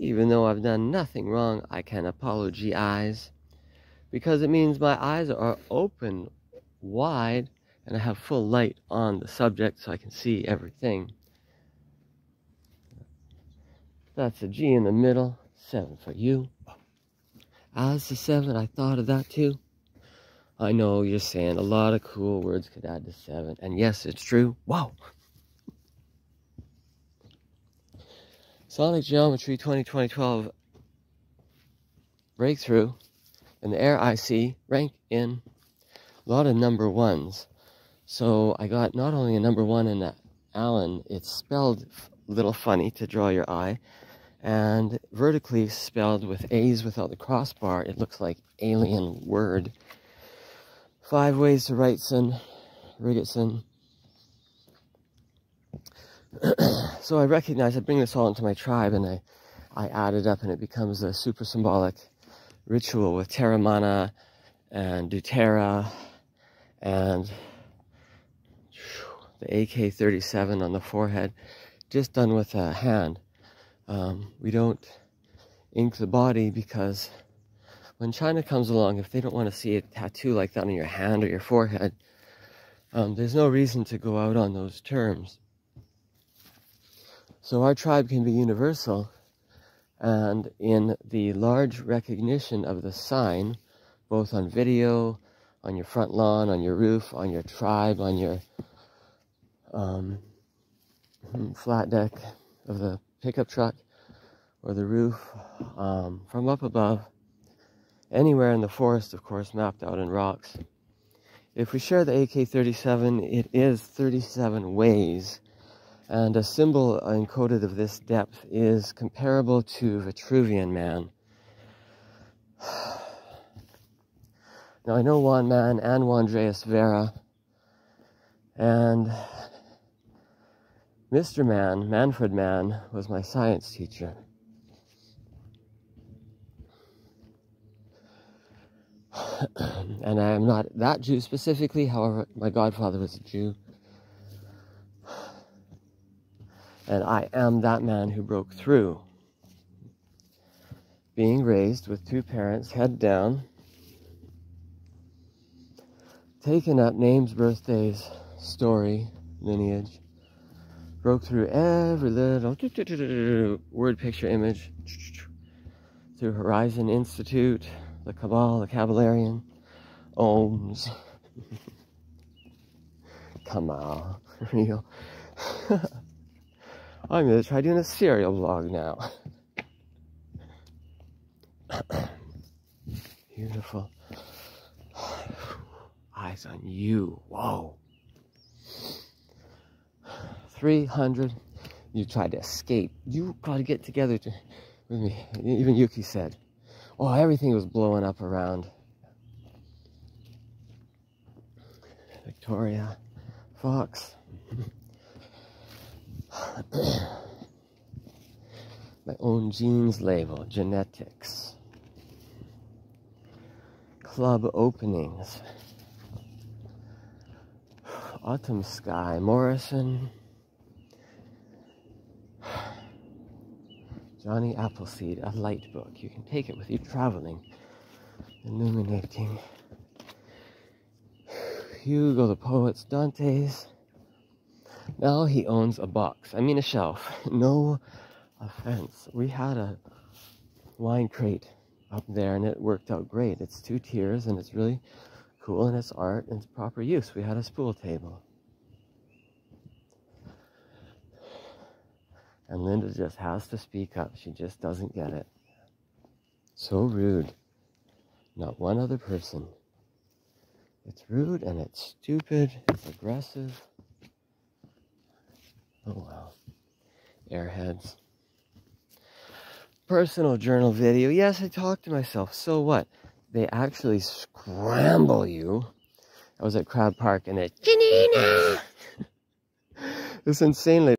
Even though I've done nothing wrong, I can apologize because it means my eyes are open wide and I have full light on the subject so I can see everything. That's a G in the middle, seven for you. As the seven, I thought of that too. I know you're saying a lot of cool words could add to seven, and yes, it's true. Wow. Sonic Geometry 2012 breakthrough in the air I see rank in a lot of number ones. So I got not only a number one in Allen, it's spelled a little funny to draw your eye, and vertically spelled with A's without the crossbar, it looks like alien word. Five ways to Wrightson, Rigetson, so I recognize I bring this all into my tribe and I, I add it up and it becomes a super symbolic ritual with Terramana and doTERRA and the AK-37 on the forehead, just done with a hand. Um, we don't ink the body because when China comes along, if they don't want to see a tattoo like that on your hand or your forehead, um, there's no reason to go out on those terms. So our tribe can be universal, and in the large recognition of the sign, both on video, on your front lawn, on your roof, on your tribe, on your um, flat deck of the pickup truck or the roof, um, from up above, anywhere in the forest, of course, mapped out in rocks. If we share the AK-37, it is 37 ways and a symbol encoded of this depth is comparable to Vitruvian Man. Now I know Juan Man and Juan Andreas Vera, and Mr. Man, Manfred Man, was my science teacher. and I am not that Jew specifically, however, my godfather was a Jew. And I am that man who broke through. Being raised with two parents, head down, taken up names, birthdays, story, lineage, broke through every little word, picture, image through Horizon Institute, the Cabal, the Kabbalion, Ohms, Kamal, real. I'm going to try doing a cereal vlog now. Beautiful. Eyes on you. Whoa. 300. You tried to escape. You got to get together to, with me. Even Yuki said, oh, everything was blowing up around. Victoria Fox. My own genes label, genetics. Club openings. Autumn Sky, Morrison. Johnny Appleseed, a light book. You can take it with you traveling, illuminating. Hugo the Poet's Dante's. Now he owns a box. I mean a shelf. No offense. We had a wine crate up there and it worked out great. It's two tiers and it's really cool and it's art and it's proper use. We had a spool table. And Linda just has to speak up. She just doesn't get it. So rude. Not one other person. It's rude and it's stupid. It's aggressive. Oh wow. Airheads. Personal journal video. Yes, I talk to myself. So what? They actually scramble you. I was at Crab Park and it, Janina! this insanely